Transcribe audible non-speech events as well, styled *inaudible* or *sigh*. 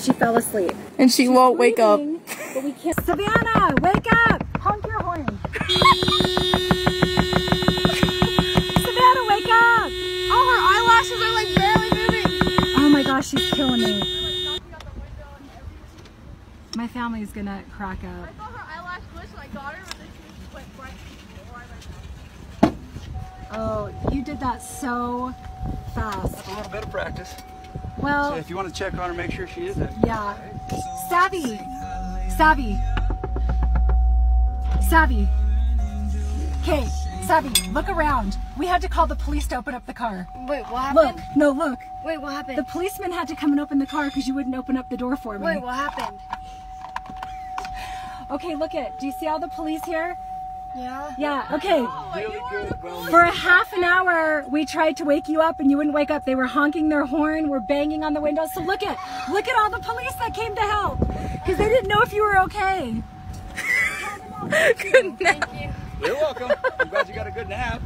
She fell asleep. And she won't wake up. But we can't. Savannah, wake up! Honk your horn. Savannah, wake up! Oh, her eyelashes are like barely moving. Oh my gosh, she's killing me. My family's gonna crack up. I thought her eyelash glitched and I got her, but then she went right before I Oh, you did that so fast. That's a little bit of practice. So Well, if you want to check on her, make sure she is it. yeah. Savvy. Savvy. Savvy. Okay, Savvy, look around. We had to call the police to open up the car. Wait, what happened? Look, no, look. Wait, what happened? The policeman had to come and open the car because you wouldn't open up the door for me. Wait, what happened? Okay, look at. Do you see all the police here? Yeah. Yeah, okay. Oh, really good. Well, For a half an hour, we tried to wake you up and you wouldn't wake up. They were honking their horn, were banging on the windows. So look at, look at all the police that came to help because they didn't know if you were okay. *laughs* Good. Thank you. you're welcome. I'm glad you got a good nap.